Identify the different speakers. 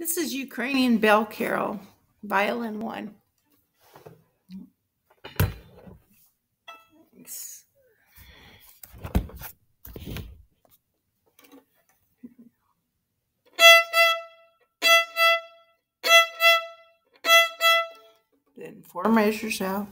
Speaker 1: This is Ukrainian Bell Carol, violin one. Thanks. Then four measures out.